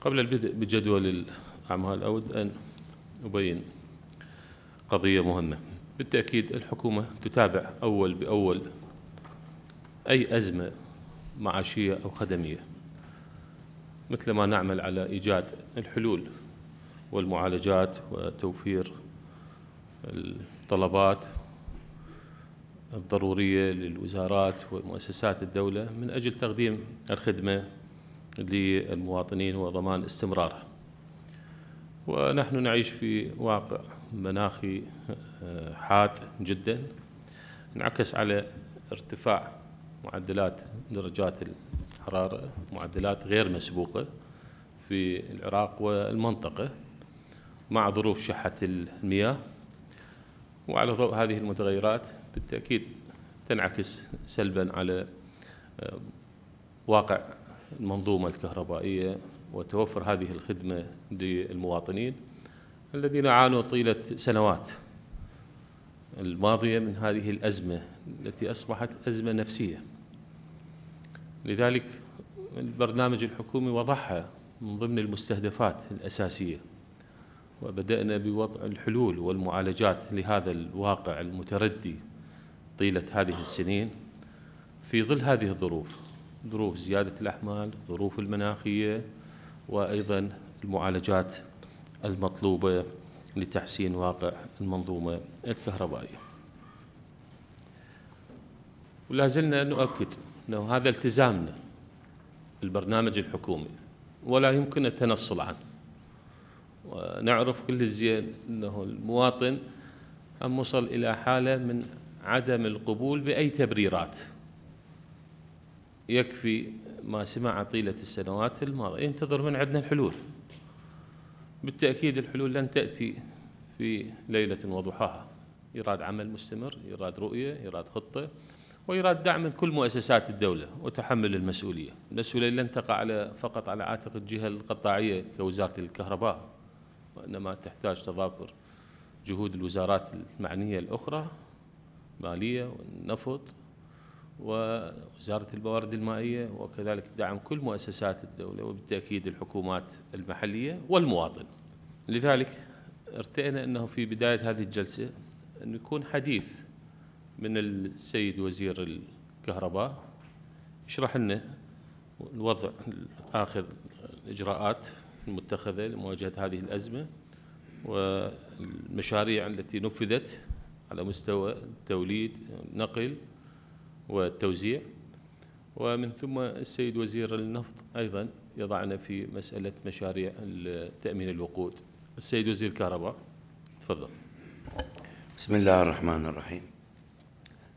قبل البدء بجدول الأعمال أود أن أبين قضية مهمة. بالتأكيد الحكومة تتابع أول بأول أي أزمة معاشية أو خدمية. مثل ما نعمل على إيجاد الحلول والمعالجات وتوفير الطلبات الضرورية للوزارات ومؤسسات الدولة من أجل تقديم الخدمة للمواطنين وضمان استمرارها. ونحن نعيش في واقع مناخي آه، حاد جدا. انعكس على ارتفاع معدلات درجات الحرارة معدلات غير مسبوقة في العراق والمنطقة مع ظروف شحة المياه. وعلى ضوء هذه المتغيرات بالتأكيد تنعكس سلبا على آه، واقع المنظومة الكهربائية وتوفر هذه الخدمة للمواطنين الذين عانوا طيلة سنوات الماضية من هذه الأزمة التي أصبحت أزمة نفسية. لذلك البرنامج الحكومي وضعها من ضمن المستهدفات الأساسية وبدأنا بوضع الحلول والمعالجات لهذا الواقع المتردي طيلة هذه السنين في ظل هذه الظروف. ظروف زيادة الأحمال ظروف المناخية وأيضا المعالجات المطلوبة لتحسين واقع المنظومة الكهربائية. ولا زلنا نؤكد أنه هذا التزامنا بالبرنامج الحكومي ولا يمكن التنصل عنه. ونعرف كل الزين أنه المواطن أم وصل إلى حالة من عدم القبول بأي تبريرات. يكفي ما سمع طيلة السنوات الماضية. ينتظر من عندنا الحلول. بالتأكيد الحلول لن تأتي في ليلة وضحاها. يراد عمل مستمر يراد رؤية يراد خطة ويراد دعم من كل مؤسسات الدولة وتحمل المسؤولية. المسؤولية لن تقع على فقط على عاتق الجهة القطاعية كوزارة الكهرباء وإنما تحتاج تضافر جهود الوزارات المعنية الأخرى مالية والنفط ووزارة الموارد المائية وكذلك دعم كل مؤسسات الدولة وبالتأكيد الحكومات المحلية والمواطن. لذلك ارتئنا أنه في بداية هذه الجلسة أن يكون حديث من السيد وزير الكهرباء يشرح لنا الوضع آخر الإجراءات المتخذة لمواجهة هذه الأزمة والمشاريع التي نفذت على مستوى التوليد النقل والتوزيع. ومن ثم السيد وزير النفط أيضا يضعنا في مسألة مشاريع تأمين الوقود. السيد وزير الكهرباء تفضل. بسم الله الرحمن الرحيم.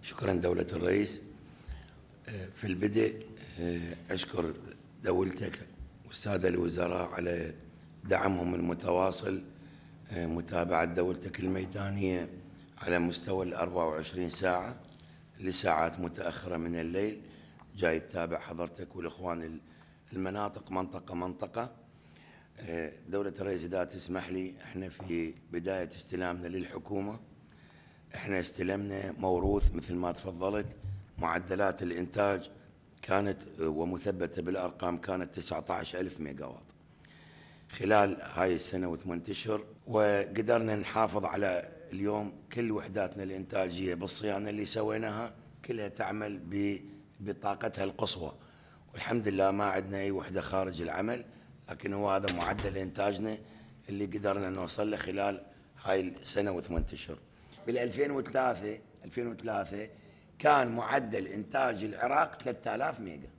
شكرا دولة الرئيس. في البدء أشكر دولتك والسادة الوزراء على دعمهم المتواصل متابعة دولتك الميدانية على مستوى ال 24 ساعة. لساعات متأخرة من الليل. جاي تتابع حضرتك والإخوان المناطق منطقة منطقة. آه، دولة الرئيس إذا تسمح لي إحنا في بداية استلامنا للحكومة. إحنا استلمنا موروث مثل ما تفضلت. معدلات الإنتاج كانت ومثبتة بالأرقام كانت 19 ألف ميجا واط خلال هاي السنة وثمان أشهر وقدرنا نحافظ على اليوم كل وحداتنا الإنتاجية بالصيانة اللي سويناها كلها تعمل بطاقتها القصوى. والحمد لله ما عندنا أي وحدة خارج العمل لكن هو هذا معدل إنتاجنا اللي قدرنا نوصل له خلال هاي السنة وثمان أشهر. بال 2003 2003 كان معدل إنتاج العراق 3000 ميجا.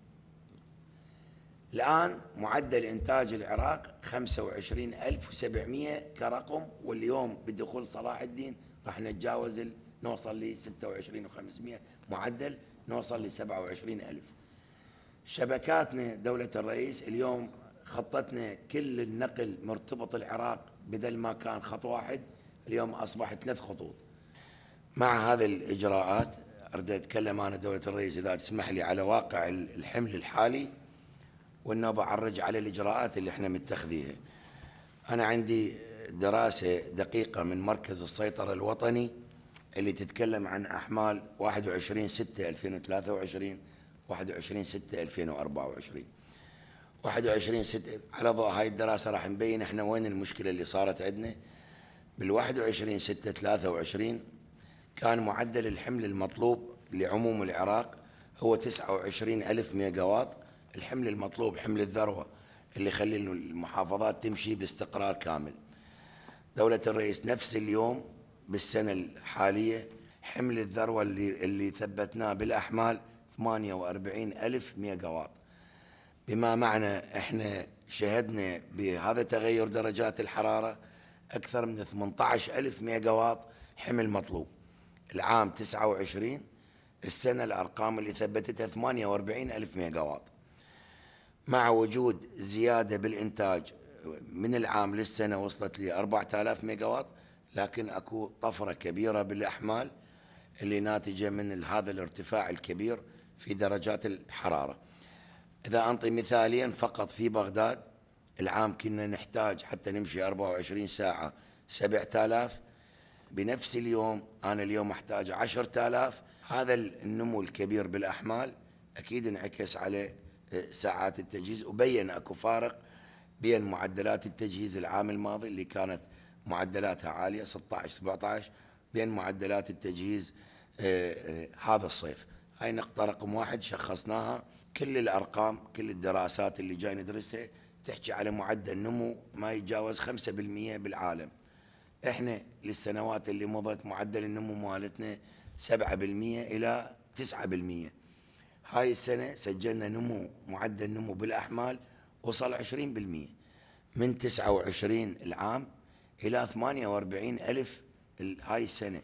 الآن معدل إنتاج العراق 25700 كرقم واليوم بدخول صلاح الدين راح نتجاوز نوصل ل 26500 معدل نوصل ل 27000 شبكاتنا دولة الرئيس اليوم خطتنا كل النقل مرتبط العراق بدل ما كان خط واحد اليوم أصبح ثلاث خطوط. مع هذه الإجراءات أريد أتكلم أنا دولة الرئيس إذا تسمح لي على واقع الحمل الحالي. وإنه بعرج على الإجراءات اللي إحنا متخذيها. أنا عندي دراسة دقيقة من مركز السيطرة الوطني اللي تتكلم عن أحمال 21 6 2023 21 6 2024 21 6 على ضوء هاي الدراسة راح نبين إحنا وين المشكلة اللي صارت عندنا. بال 21 6 23 كان معدل الحمل المطلوب لعموم العراق هو 29 ألف ميجا واط. الحمل المطلوب حمل الذروة اللي يخلي المحافظات تمشي باستقرار كامل. دولة الرئيس نفس اليوم بالسنة الحالية حمل الذروة اللي, اللي ثبتناه بالأحمال 48 ألف ميجا واط بما معنى إحنا شهدنا بهذا تغير درجات الحرارة أكثر من 18 ألف ميجا واط حمل مطلوب. العام 29 السنة الأرقام اللي ثبتتها 48 ألف ميجا واط مع وجود زيادة بالإنتاج من العام للسنة وصلت ل 4000 ميجا واط لكن أكو طفرة كبيرة بالأحمال اللي ناتجة من هذا الارتفاع الكبير في درجات الحرارة. إذا أنطي مثاليا فقط في بغداد العام كنا نحتاج حتى نمشي 24 ساعة 7000 بنفس اليوم أنا اليوم أحتاج 10000 هذا النمو الكبير بالأحمال أكيد انعكس على ساعات التجهيز وبين أكو فارق بين معدلات التجهيز العام الماضي اللي كانت معدلاتها عالية 16 17 بين معدلات التجهيز آه، آه، هذا الصيف. هاي نقطة رقم واحد شخصناها. كل الأرقام كل الدراسات اللي جاي ندرسها تحكي على معدل نمو ما يتجاوز 5% بالعالم. إحنا للسنوات اللي مضت معدل النمو مالتنا 7% إلى 9% هاي السنة سجلنا نمو معدل نمو بالأحمال وصل 20% من 29 العام إلى 48 ألف هاي السنة.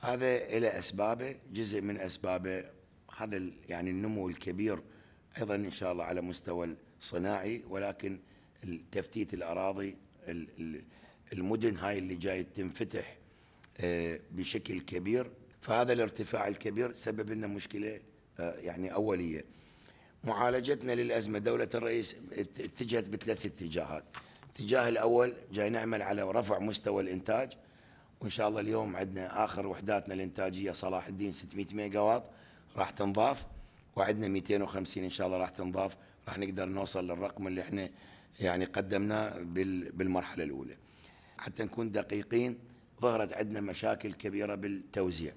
هذا إلى أسبابه جزء من أسبابه هذا يعني النمو الكبير أيضا إن شاء الله على مستوى الصناعي ولكن تفتيت الأراضي المدن هاي اللي جاي تنفتح آه، بشكل كبير. فهذا الارتفاع الكبير سبب لنا مشكلة يعني أولية. معالجتنا للأزمة دولة الرئيس اتجهت بثلاث اتجاهات. الاتجاه الأول جاي نعمل على رفع مستوى الإنتاج وإن شاء الله اليوم عندنا آخر وحداتنا الإنتاجية صلاح الدين 600 ميجا واط راح تنضاف وعندنا 250 إن شاء الله راح تنضاف. راح نقدر نوصل للرقم اللي إحنا يعني قدمناه بالمرحلة الأولى. حتى نكون دقيقين ظهرت عندنا مشاكل كبيرة بالتوزيع.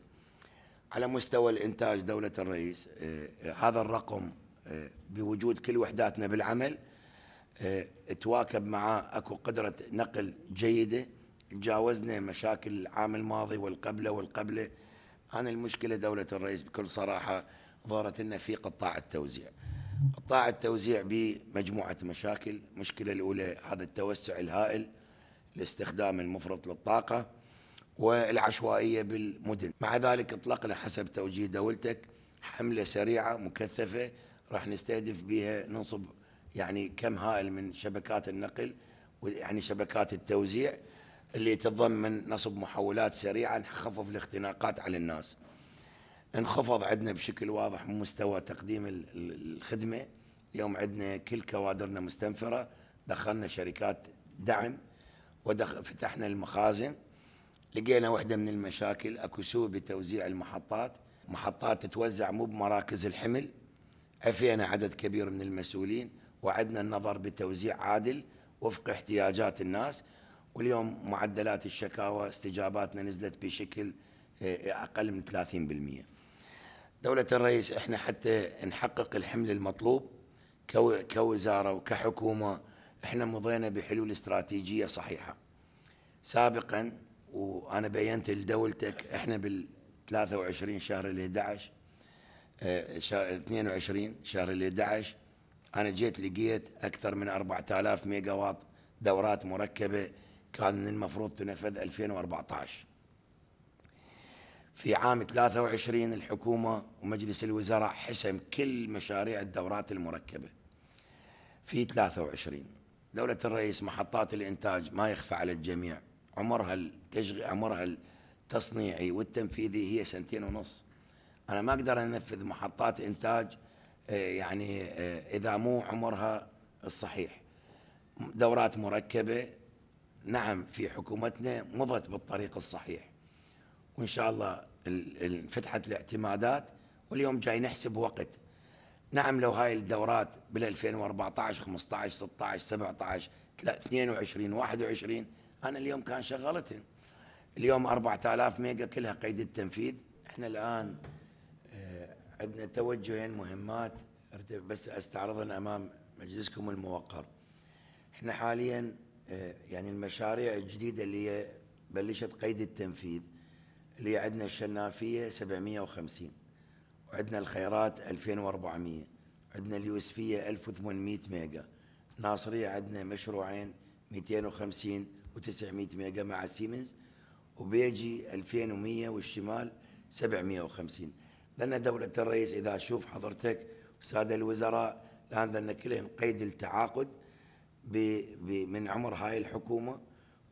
على مستوى الإنتاج دولة الرئيس آه، هذا الرقم آه، بوجود كل وحداتنا بالعمل آه، تواكب مع أكو قدرة نقل جيدة. تجاوزنا مشاكل العام الماضي والقبلة والقبلة. أنا المشكلة دولة الرئيس بكل صراحة ظهرت لنا في قطاع التوزيع. قطاع التوزيع بمجموعة مشاكل. المشكلة الأولى هذا التوسع الهائل الاستخدام المفرط للطاقة. والعشوائية بالمدن. مع ذلك اطلقنا حسب توجيه دولتك حملة سريعة مكثفة راح نستهدف بها ننصب يعني كم هائل من شبكات النقل يعني شبكات التوزيع اللي تتضمن نصب محولات سريعة نخفف الاختناقات على الناس. انخفض عندنا بشكل واضح مستوى تقديم الخدمة. اليوم عندنا كل كوادرنا مستنفرة دخلنا شركات دعم وفتحنا المخازن لقينا واحدة من المشاكل أكو سوء بتوزيع المحطات. محطات تتوزع مو بمراكز الحمل. عفينا عدد كبير من المسؤولين وعدنا النظر بتوزيع عادل وفق احتياجات الناس. واليوم معدلات الشكاوى استجاباتنا نزلت بشكل آه، أقل من 30% دولة الرئيس إحنا حتى نحقق الحمل المطلوب كوزارة وكحكومة إحنا مضينا بحلول استراتيجية صحيحة. سابقا وأنا بينت لدولتك إحنا بال 23 شهر ال 11 آه، شهر 22 شهر ال 11 أنا جيت لقيت أكثر من 4000 ميجا واط دورات مركبة كان المفروض تنفذ 2014 في عام 23 الحكومة ومجلس الوزراء حسم كل مشاريع الدورات المركبة في 23 دولة الرئيس محطات الإنتاج ما يخفى على الجميع. عمرها التشغيل عمرها التصنيعي والتنفيذي هي سنتين ونص. أنا ما أقدر أنفذ محطات إنتاج آه، يعني آه، إذا مو عمرها الصحيح. دورات مركبة نعم في حكومتنا مضت بالطريق الصحيح. وإن شاء الله انفتحت الاعتمادات واليوم جاي نحسب وقت. نعم لو هاي الدورات بال 2014 15 16 17 22 21 أنا اليوم كان شغلتهن اليوم 4000 ميجا كلها قيد التنفيذ. إحنا الآن آه، عندنا توجهين مهمات. بس استعرضن أمام مجلسكم الموقر. إحنا حاليا آه، يعني المشاريع الجديدة اللي هي بلشت قيد التنفيذ اللي عندنا الشنافية 750 وعندنا الخيرات 2400 عندنا اليوسفية 1800 ميجا ناصرية عندنا مشروعين 250 و900 ميجا مع سيمنز وبيجي 2100 والشمال 750 لأن دولة الرئيس إذا أشوف حضرتك والسادة الوزراء الآن بدنا كلهم قيد التعاقد من عمر هاي الحكومة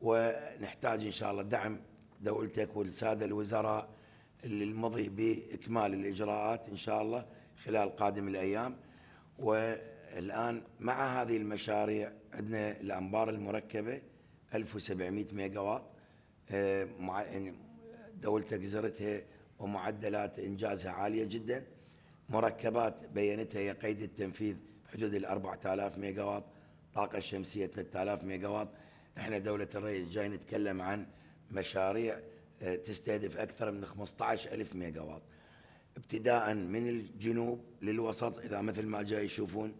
ونحتاج إن شاء الله دعم دولتك والسادة الوزراء للمضي بإكمال الإجراءات إن شاء الله خلال قادم الأيام. والآن مع هذه المشاريع عندنا الأنبار المركبة 1700 ميجا واط آه، يعني دولتك زرتها ومعدلات إنجازها عالية جدا. مركبات بينتها هي قيد التنفيذ بحدود ال 4000 ميجا واط طاقة شمسية 3000 ميجا واط إحنا دولة الرئيس جاي نتكلم عن مشاريع آه، تستهدف أكثر من 15000 ميجا واط ابتداء من الجنوب للوسط إذا مثل ما جاي يشوفون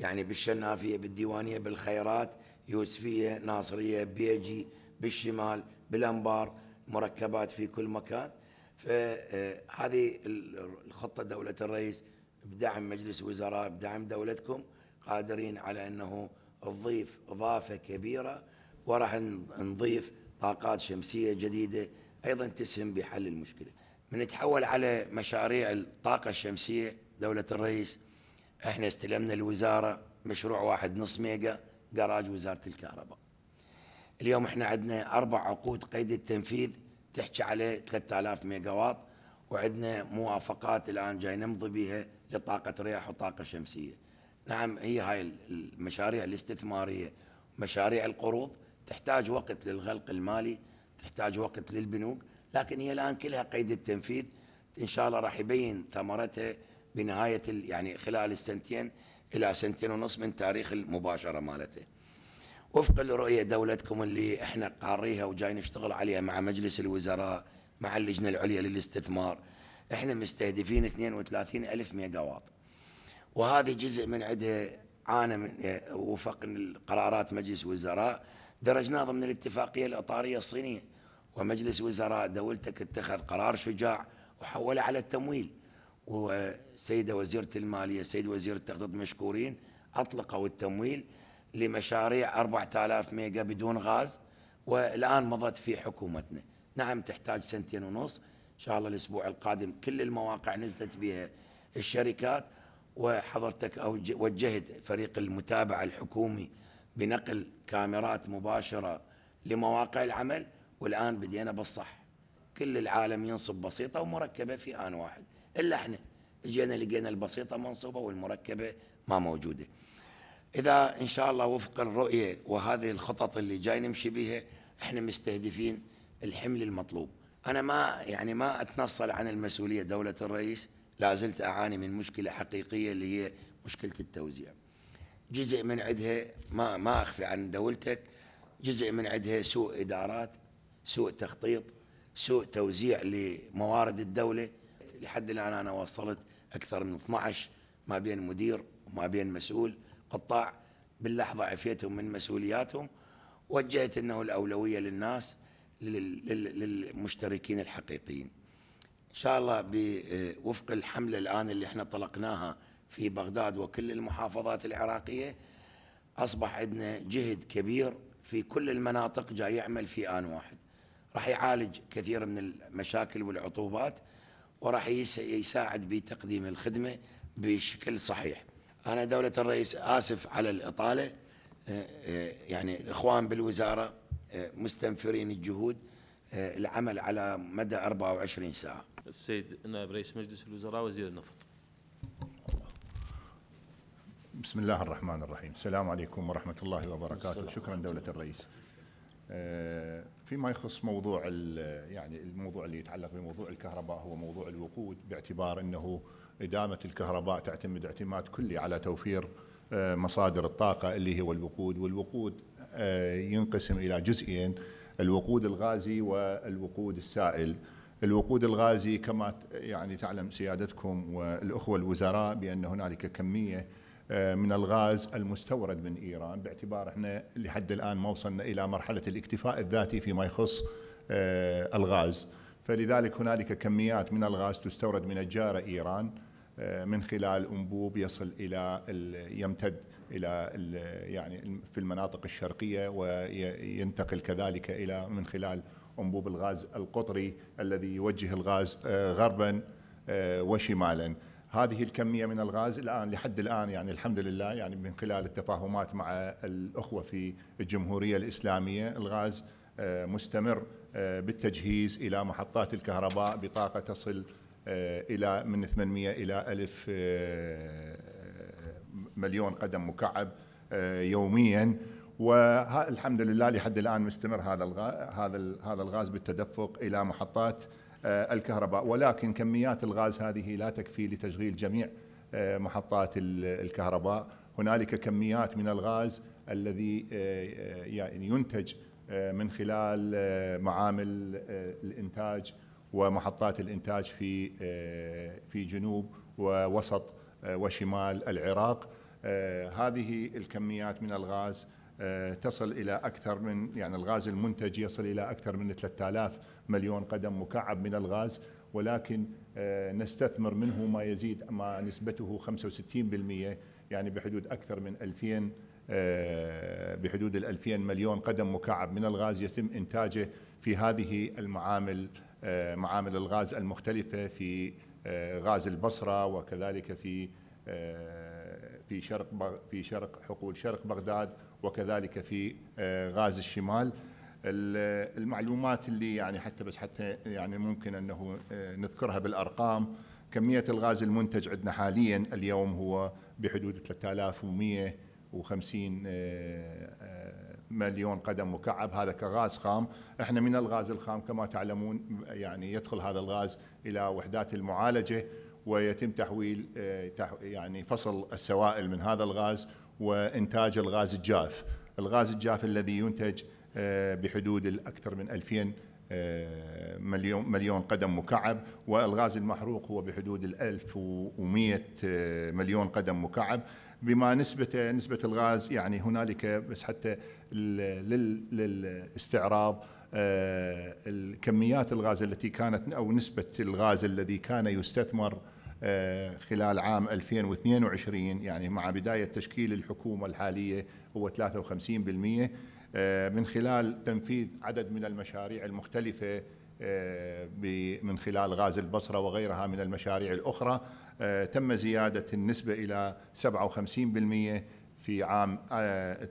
يعني بالشنافية بالديوانية بالخيرات يوسفية ناصرية بيجي بالشمال بالأنبار مركبات في كل مكان. فهذه الخطة دولة الرئيس بدعم مجلس وزراء بدعم دولتكم قادرين على أنه تضيف إضافة كبيرة وراح نضيف طاقات شمسية جديدة أيضا تسهم بحل المشكلة. بنتحول على مشاريع الطاقة الشمسية دولة الرئيس إحنا استلمنا الوزارة مشروع واحد نص ميجا. جراج وزارة الكهرباء. اليوم إحنا عندنا أربع عقود قيد التنفيذ تحكي عليه 3000 ميجا واط وعندنا موافقات الآن جاي نمضي بها لطاقة رياح وطاقة شمسية. نعم هي هاي المشاريع الاستثمارية. مشاريع القروض تحتاج وقت للغلق المالي تحتاج وقت للبنوك لكن هي الآن كلها قيد التنفيذ. إن شاء الله راح يبين ثمرتها بنهاية يعني خلال السنتين. إلى سنتين ونص من تاريخ المباشرة مالته وفق الرؤية دولتكم اللي إحنا قاريها وجاي نشتغل عليها مع مجلس الوزراء مع اللجنة العليا للاستثمار إحنا مستهدفين 32 ألف ميجا واط وهذه جزء من عندها عانى من وفق قرارات مجلس الوزراء درجناه ضمن الاتفاقية الإطارية الصينية. ومجلس وزراء دولتك اتخذ قرار شجاع وحوله على التمويل. والسيدة وزيرة المالية سيد وزير التخطيط مشكورين أطلقوا التمويل لمشاريع 4000 ميجا بدون غاز والآن مضت في حكومتنا. نعم تحتاج سنتين ونص. إن شاء الله الأسبوع القادم كل المواقع نزلت بها الشركات. وحضرتك وجهت فريق المتابعة الحكومي بنقل كاميرات مباشرة لمواقع العمل والآن بدينا بالصح. كل العالم ينصب بسيطة ومركبة في آن واحد. إلا إحنا. اجينا لقينا البسيطة منصوبة والمركبة ما موجودة. إذا إن شاء الله وفق الرؤية وهذه الخطط اللي جاي نمشي بها إحنا مستهدفين الحمل المطلوب. أنا ما يعني ما أتنصل عن المسؤولية دولة الرئيس. لا زلت أعاني من مشكلة حقيقية اللي هي مشكلة التوزيع. جزء من عندها ما ما أخفي عن دولتك. جزء من عندها سوء إدارات سوء تخطيط سوء توزيع لموارد الدولة. لحد الآن أنا وصلت أكثر من 12 ما بين مدير وما بين مسؤول. قطاع باللحظة عفيتهم من مسؤولياتهم وجهت أنه الأولوية للناس للمشتركين الحقيقيين. إن شاء الله بوفق الحملة الآن اللي إحنا طلقناها في بغداد وكل المحافظات العراقية أصبح عندنا جهد كبير في كل المناطق جاي يعمل في آن واحد. راح يعالج كثير من المشاكل والعطوبات وراح يساعد بتقديم الخدمة بشكل صحيح. أنا دولة الرئيس آسف على الإطالة. آه، آه، يعني الإخوان بالوزارة آه، مستنفرين الجهود العمل على مدى 24 ساعة. السيد نائب رئيس مجلس الوزراء وزير النفط. بسم الله الرحمن الرحيم. السلام عليكم ورحمة الله وبركاته. شكرا دولة الرئيس. فيما يخص موضوع يعني الموضوع اللي يتعلق بموضوع الكهرباء هو موضوع الوقود باعتبار إنه إدامة الكهرباء تعتمد اعتماد كلي على توفير آه، مصادر الطاقة اللي هو الوقود. والوقود آه، ينقسم إلى جزئين الوقود الغازي والوقود السائل. الوقود الغازي كما يعني تعلم سيادتكم والأخوة الوزراء بأن هنالك كمية آه، من الغاز المستورد من إيران باعتبار إحنا لحد الآن ما وصلنا إلى مرحلة الاكتفاء الذاتي فيما يخص الغاز. فلذلك هنالك كميات من الغاز تستورد من الجارة إيران آه، من خلال أنبوب يصل إلى يمتد إلى يعني في المناطق الشرقية وينتقل كذلك إلى من خلال أنبوب الغاز القطري الذي يوجه الغاز آه، غربا آه، وشمالا. هذه الكمية من الغاز الآن لحد الآن يعني الحمد لله يعني من خلال التفاهمات مع الأخوة في الجمهورية الإسلامية الغاز مستمر بالتجهيز إلى محطات الكهرباء بطاقة تصل آه، إلى من 800 إلى 1000 آه، مليون قدم مكعب آه، يوميا. والحمد لله لحد الآن مستمر هذا هذا هذا الغاز بالتدفق إلى محطات الكهرباء. ولكن كميات الغاز هذه لا تكفي لتشغيل جميع محطات الكهرباء. هنالك كميات من الغاز الذي يعني ينتج من خلال معامل الإنتاج ومحطات الإنتاج في آه، في جنوب ووسط آه، وشمال العراق. آه، هذه الكميات من الغاز تصل إلى أكثر من يعني الغاز المنتج يصل إلى أكثر من 3000 مليون قدم مكعب من الغاز ولكن نستثمر منه ما يزيد ما نسبته 65% يعني بحدود أكثر من 2000 بحدود ال 2000 مليون قدم مكعب من الغاز يتم إنتاجه في هذه المعامل آه، معامل الغاز المختلفة في آه، غاز البصرة وكذلك في آه، في شرق في شرق حقول شرق بغداد وكذلك في غاز الشمال. المعلومات اللي يعني حتى بس حتى يعني ممكن أنه نذكرها بالأرقام. كمية الغاز المنتج عندنا حاليا اليوم هو بحدود 3150 مليون قدم مكعب. هذا كغاز خام. إحنا من الغاز الخام كما تعلمون يعني يدخل هذا الغاز إلى وحدات المعالجة ويتم تحويل آه، يعني فصل السوائل من هذا الغاز وإنتاج الغاز الجاف. الغاز الجاف الذي ينتج آه، بحدود الأكثر من 2000 آه، مليون مليون قدم مكعب والغاز المحروق هو بحدود ال 1100 مليون قدم مكعب. بما نسبة نسبة الغاز يعني هنالك بس حتى للاستعراض آه، الكميات الغاز التي كانت أو نسبة الغاز الذي كان يستثمر آه، خلال عام 2022 يعني مع بداية تشكيل الحكومة الحالية هو 53% آه، من خلال تنفيذ عدد من المشاريع المختلفة من خلال غاز البصرة وغيرها من المشاريع الأخرى. تم زيادة النسبة إلى 57% في عام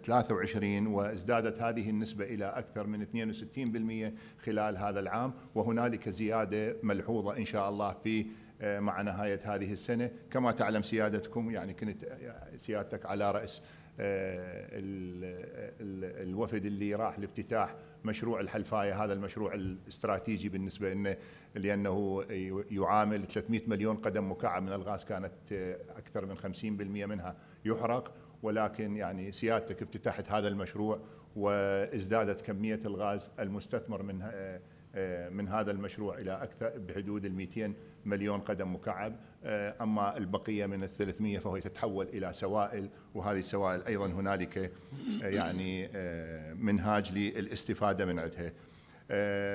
23 آه، وازدادت هذه النسبة إلى أكثر من 62% خلال هذا العام. وهنالك زيادة ملحوظة إن شاء الله في آه، مع نهاية هذه السنة. كما تعلم سيادتكم يعني كنت آه، سيادتك على رأس الوفد اللي راح لافتتاح مشروع الحلفاية. هذا المشروع الاستراتيجي بالنسبة لنا لأنه يعامل 300 مليون قدم مكعب من الغاز. كانت أكثر من 50% منها يحرق. ولكن يعني سيادتك افتتحت هذا المشروع وازدادت كمية الغاز المستثمر من آه، من هذا المشروع إلى أكثر بحدود ال 200 مليون قدم مكعب. آه، أما البقية من ال 300 فهو تتحول إلى سوائل وهذه السوائل أيضا هنالك آه، يعني منهاج للاستفادة من عندها.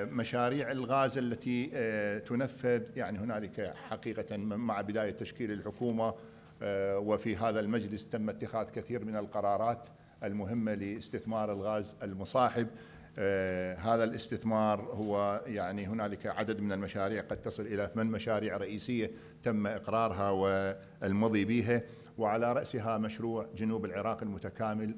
مشاريع الغاز التي تنفذ يعني هنالك حقيقة مع بداية تشكيل الحكومة آه، وفي هذا المجلس تم اتخاذ كثير من القرارات المهمة لاستثمار الغاز المصاحب. آه، هذا الاستثمار هو يعني هنالك عدد من المشاريع قد تصل إلى ثمان مشاريع رئيسية تم إقرارها والمضي بها وعلى رأسها مشروع جنوب العراق المتكامل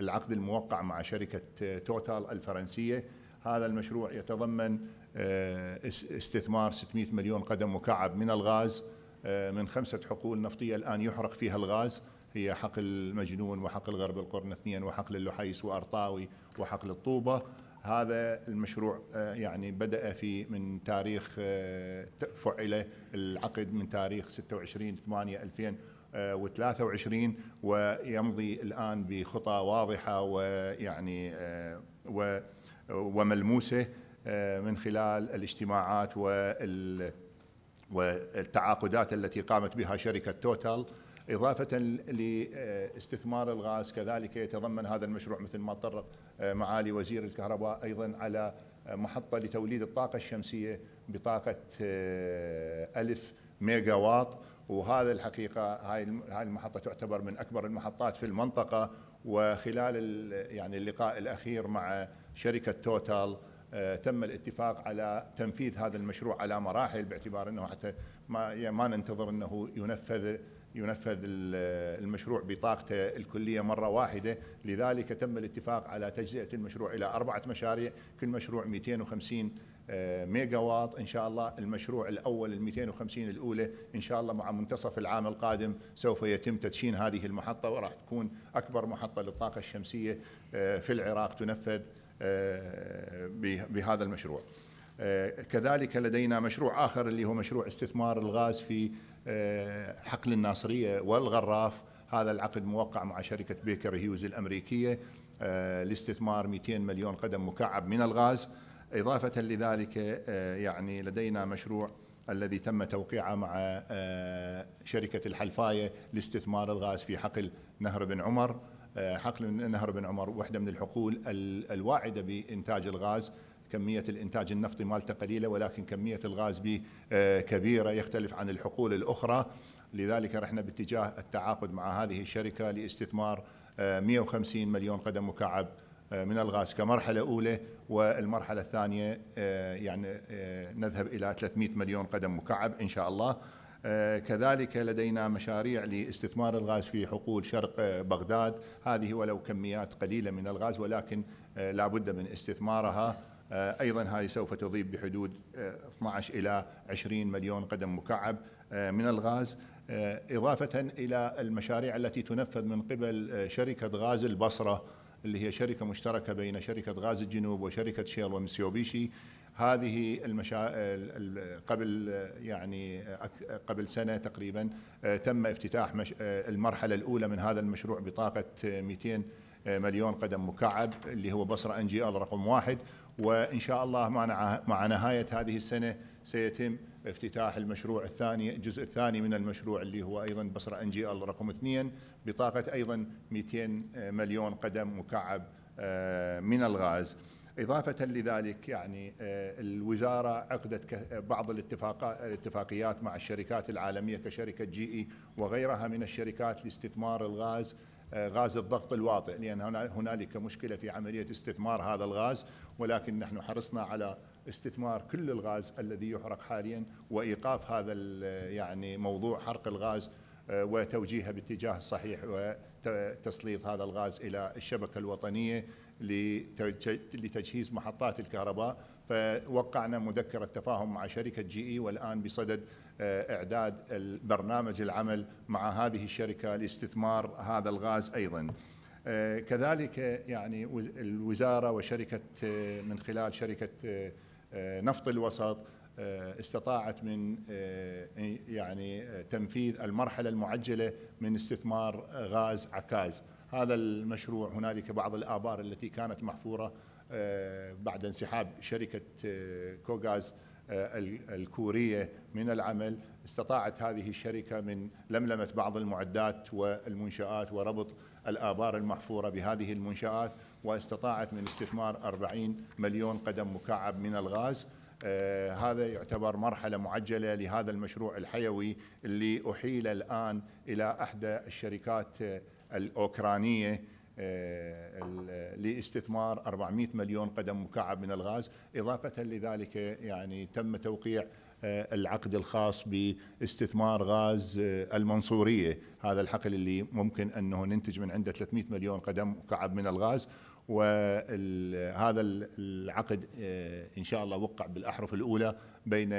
العقد الموقع مع شركة توتال الفرنسية. هذا المشروع يتضمن آه، استثمار 600 مليون قدم مكعب من الغاز آه، من خمسة حقول نفطية الآن يحرق فيها الغاز. هي حقل مجنون وحقل غرب القرن اثنين وحقل اللحيس وأرطاوي وحقل الطوبة هذا المشروع آه، يعني بدأ في من تاريخ آه، فعل العقد من تاريخ 26 8 2023 ويمضي الآن بخطى واضحة ويعني آه، وملموسة من خلال الاجتماعات والتعاقدات التي قامت بها شركة توتال. إضافة لاستثمار الغاز كذلك يتضمن هذا المشروع مثل ما تطرق آه، معالي وزير الكهرباء أيضا على آه، محطة لتوليد الطاقة الشمسية بطاقة آه، ألف ميجا واط وهذا الحقيقة هاي المحطة تعتبر من أكبر المحطات في المنطقة. وخلال يعني اللقاء الأخير مع شركة توتال تم الاتفاق على تنفيذ هذا المشروع على مراحل باعتبار إنه حتى ما ما ننتظر إنه ينفذ ينفذ المشروع بطاقته الكلية مرة واحدة لذلك تم الاتفاق على تجزئة المشروع إلى أربعة مشاريع كل مشروع 250 آه، ميجا واط إن شاء الله المشروع الأول ال 250 الأولى إن شاء الله مع منتصف العام القادم سوف يتم تدشين هذه المحطة وراح تكون أكبر محطة للطاقة الشمسية آه، في العراق تنفذ آه، بهذا المشروع. كذلك لدينا مشروع آخر اللي هو مشروع استثمار الغاز في آه، حقل الناصرية والغراف هذا العقد موقع مع شركة بيكر هيوز الأمريكية آه، لاستثمار 200 مليون قدم مكعب من الغاز. إضافة لذلك آه، يعني لدينا مشروع الذي تم توقيعه مع شركة الحلفاية لاستثمار الغاز في حقل نهر بن عمر. حقل نهر بن عمر واحدة من الحقول الواعدة بإنتاج الغاز. كمية الإنتاج النفطي مالته قليلة ولكن كمية الغاز به آه، كبيرة. يختلف عن الحقول الأخرى. لذلك رحنا باتجاه التعاقد مع هذه الشركة لاستثمار 150 آه، مليون قدم مكعب آه، من الغاز كمرحلة أولى. والمرحلة الثانية يعني نذهب إلى 300 مليون قدم مكعب إن شاء الله. كذلك لدينا مشاريع لاستثمار الغاز في حقول شرق بغداد. هذه ولو كميات قليلة من الغاز ولكن لا بد من استثمارها. أيضا هذه سوف تضيف بحدود 12 آه، إلى 20 مليون قدم مكعب آه، من الغاز إضافة إلى المشاريع التي تنفذ من قبل شركة غاز البصرة اللي هي شركة مشتركة بين شركة غاز الجنوب وشركة شيل ومسيوبيشي. هذه المشا... قبل يعني قبل سنة تقريبا تم افتتاح مش... المرحلة الأولى من هذا المشروع بطاقة 200 مليون قدم مكعب اللي هو بصرة NGL رقم واحد. وإن شاء الله مع نهاية هذه السنة سيتم افتتاح المشروع الثاني الجزء الثاني من المشروع اللي هو أيضا بصرة NGL رقم اثنين. بطاقة أيضا 200 مليون قدم مكعب آه، من الغاز. إضافة لذلك يعني آه، الوزارة عقدت بعض الاتفاقيات مع الشركات العالمية كشركة GE وغيرها من الشركات لاستثمار الغاز غاز الضغط الواطئ لأن هنالك مشكلة في عملية استثمار هذا الغاز ولكن نحن حرصنا على استثمار كل الغاز الذي يحرق حاليا وإيقاف هذا يعني موضوع حرق الغاز آه، وتوجيهه باتجاه الصحيح وتسليط هذا الغاز إلى الشبكة الوطنية لتجهيز محطات الكهرباء. فوقعنا مذكرة تفاهم مع شركة جي إي والآن بصدد آه، إعداد برنامج العمل مع هذه الشركة لاستثمار هذا الغاز أيضا. آه، كذلك يعني الوزارة وشركة آه، من خلال شركة آه، نفط الوسط استطاعت من يعني تنفيذ المرحلة المعجلة من استثمار غاز عكاز هذا المشروع هنالك بعض الآبار التي كانت محفورة بعد انسحاب شركة كوغاز الكورية من العمل. استطاعت هذه الشركة من لملمة بعض المعدات والمنشآت وربط الآبار المحفورة بهذه المنشآت واستطاعت من استثمار 40 مليون قدم مكعب من الغاز. آه هذا يعتبر مرحلة معجلة لهذا المشروع الحيوي اللي أحيل الآن إلى إحدى الشركات الأوكرانية. آه لاستثمار 400 مليون قدم مكعب من الغاز إضافة لذلك يعني تم توقيع آه، العقد الخاص باستثمار غاز آه، المنصورية. هذا الحقل اللي ممكن أنه ننتج من عنده 300 مليون قدم مكعب من الغاز. وهذا العقد آه، إن شاء الله وقع بالأحرف الأولى بين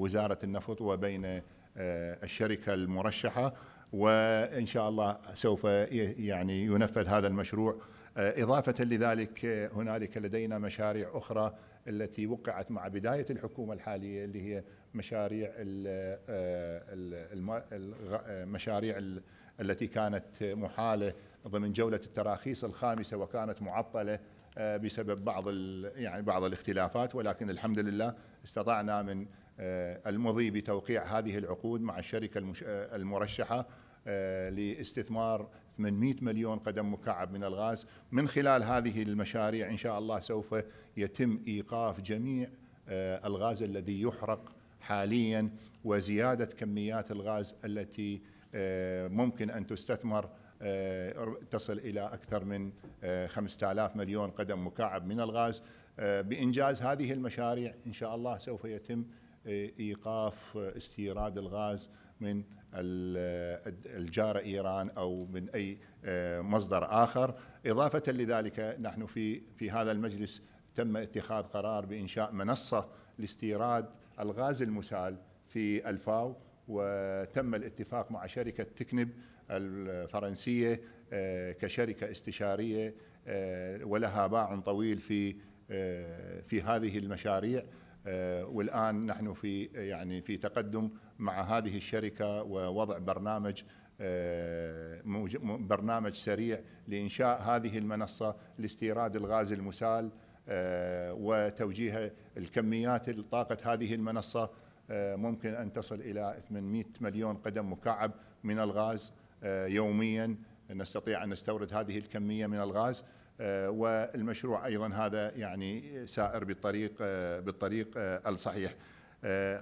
وزارة النفط وبين الشركة المرشحة. وإن شاء الله سوف يعني ينفذ هذا المشروع. إضافة لذلك هنالك لدينا مشاريع أخرى التي وقعت مع بداية الحكومة الحالية اللي هي مشاريع المشاريع التي كانت محالة ضمن جولة التراخيص الخامسة وكانت معطلة آه، بسبب بعض يعني بعض الاختلافات. ولكن الحمد لله استطعنا من آه، المضي بتوقيع هذه العقود مع الشركة آه، المرشحة. لاستثمار 800 مليون قدم مكعب من الغاز. من خلال هذه المشاريع إن شاء الله سوف يتم إيقاف جميع الغاز الذي يحرق حاليا وزيادة كميات الغاز التي ممكن أن تستثمر آه، تصل إلى أكثر من 5000 آه، مليون قدم مكعب من الغاز. آه، بإنجاز هذه المشاريع إن شاء الله سوف يتم إيقاف استيراد الغاز من الجارة إيران أو من أي مصدر آخر. إضافة لذلك نحن في في هذا المجلس تم اتخاذ قرار بإنشاء منصة لاستيراد الغاز المسال في الفاو وتم الاتفاق مع شركة تكنب الفرنسية آه، كشركة استشارية آه، ولها باع طويل في آه، في هذه المشاريع. والآن نحن في يعني في تقدم مع هذه الشركة ووضع برنامج برنامج سريع لإنشاء هذه المنصة لاستيراد الغاز المسال وتوجيه الكميات طاقة هذه المنصة ممكن أن تصل إلى 800 مليون قدم مكعب من الغاز آه، يوميا. نستطيع أن نستورد هذه الكمية من الغاز. آه، والمشروع أيضا هذا يعني سائر بالطريق آه، بالطريق الصحيح.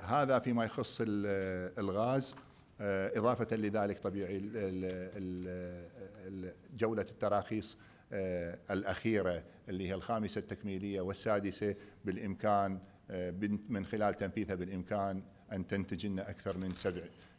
هذا فيما يخص الغاز. إضافة لذلك طبيعي جولة التراخيص الأخيرة اللي هي الخامسة التكميلية والسادسة بالإمكان من خلال تنفيذها بالإمكان أن تنتج لنا أكثر من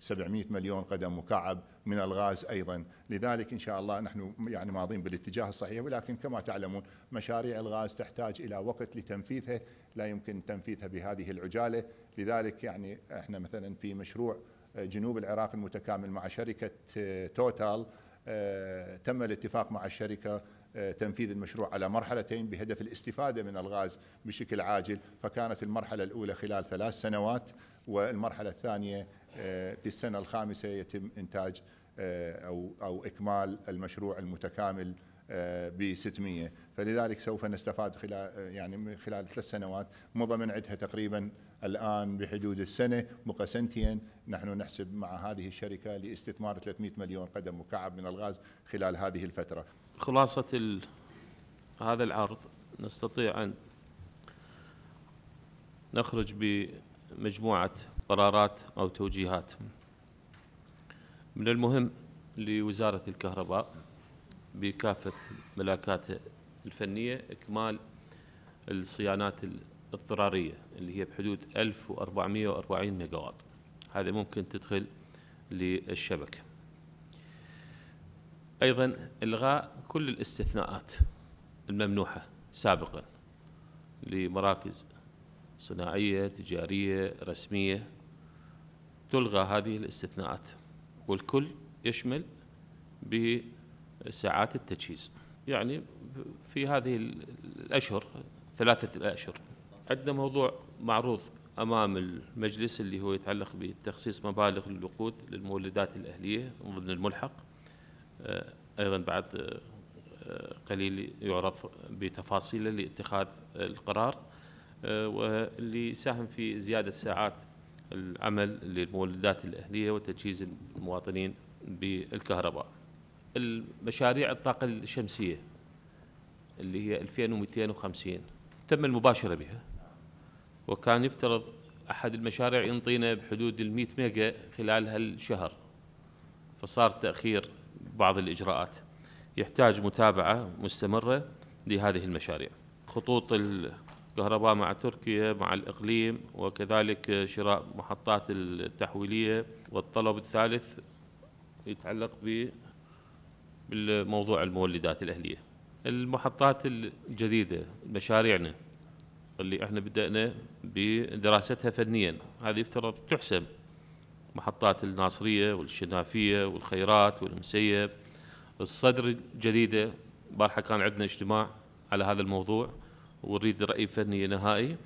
700 مليون قدم مكعب من الغاز أيضا. لذلك إن شاء الله نحن يعني ماضين بالاتجاه الصحيح ولكن كما تعلمون مشاريع الغاز تحتاج إلى وقت لتنفيذها لا يمكن تنفيذها بهذه العجالة. لذلك يعني إحنا مثلا في مشروع جنوب العراق المتكامل مع شركة توتال آه، تم الاتفاق مع الشركة آه، تنفيذ المشروع على مرحلتين بهدف الاستفادة من الغاز بشكل عاجل. فكانت المرحلة الأولى خلال ثلاث سنوات والمرحلة الثانية آه، في السنة الخامسة يتم إنتاج آه، أو أو إكمال المشروع المتكامل ب 600 فلذلك سوف نستفاد خلال يعني خلال ثلاث سنوات. مضى من عدها تقريبا الآن بحدود السنة بقى سنتين نحن نحسب مع هذه الشركة لاستثمار 300 مليون قدم مكعب من الغاز خلال هذه الفترة. خلاصة هذا العرض نستطيع أن نخرج بمجموعة قرارات أو توجيهات. من المهم لوزارة الكهرباء بكافة ملاكاتها الفنية إكمال الصيانات الاضطرارية اللي هي بحدود 1440 ميجا واط هذا ممكن تدخل للشبكة. أيضا إلغاء كل الاستثناءات الممنوحة سابقا لمراكز صناعية تجارية رسمية. تلغى هذه الاستثناءات والكل يشمل بساعات التجهيز. يعني في هذه الأشهر ثلاثة الأشهر عندنا موضوع معروض أمام المجلس اللي هو يتعلق بتخصيص مبالغ للوقود للمولدات الأهلية ضمن الملحق. آه، أيضا بعد آه، قليل يعرض بتفاصيله لاتخاذ القرار. آه، واللي يساهم في زيادة ساعات العمل للمولدات الأهلية وتجهيز المواطنين بالكهرباء. المشاريع الطاقة الشمسية اللي هي 2250 تم المباشرة بها وكان يفترض أحد المشاريع ينطينا بحدود ال 100 ميجا خلال هالشهر. فصار تأخير بعض الإجراءات. يحتاج متابعة مستمرة لهذه المشاريع. خطوط الكهرباء مع تركيا مع الإقليم وكذلك شراء محطات التحويلية. والطلب الثالث يتعلق بالموضوع المولدات الأهلية. المحطات الجديدة مشاريعنا اللي إحنا بدأنا بدراستها فنيا. هذه يفترض تحسب محطات الناصرية والشنافية والخيرات والمسيب الصدر الجديدة البارحة كان عندنا اجتماع على هذا الموضوع. ونريد رأي فني نهائي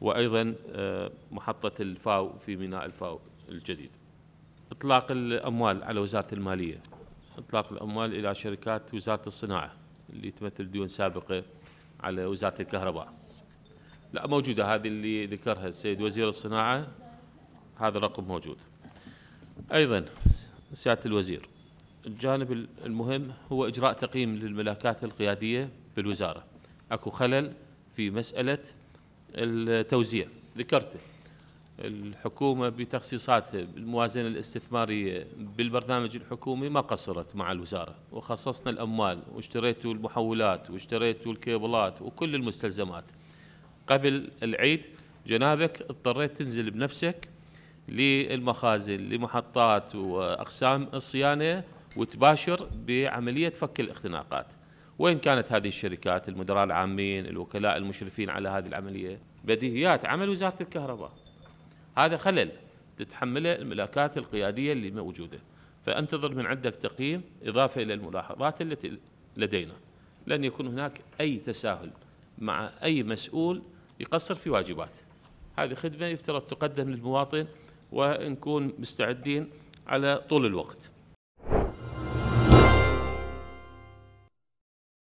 وأيضا آه، محطة الفاو في ميناء الفاو الجديد. إطلاق الأموال على وزارة المالية. إطلاق الأموال إلى شركات وزارة الصناعة اللي تمثل ديون سابقة على وزارة الكهرباء. لا موجودة هذه اللي ذكرها السيد وزير الصناعة. هذا الرقم موجود. أيضا سيادة الوزير الجانب المهم هو إجراء تقييم للملاكات القيادية بالوزارة. أكو خلل في مسألة التوزيع. ذكرته الحكومة بتخصيصاتها بالموازنة الاستثمارية بالبرنامج الحكومي ما قصرت مع الوزارة وخصصنا الأموال واشتريتوا المحولات واشتريتوا الكيبلات وكل المستلزمات. قبل العيد جنابك اضطريت تنزل بنفسك للمخازن لمحطات وأقسام الصيانة وتباشر بعملية فك الاختناقات. وين كانت هذه الشركات؟ المدراء العامين الوكلاء المشرفين على هذه العملية. بديهيات عمل وزارة الكهرباء. هذا خلل تتحمله الملاكات القيادية اللي موجودة. فانتظر من عندك تقييم إضافة إلى الملاحظات التي لدينا. لن يكون هناك أي تساهل مع أي مسؤول يقصر في واجباته هذه خدمة يفترض تقدم للمواطن ونكون مستعدين على طول الوقت.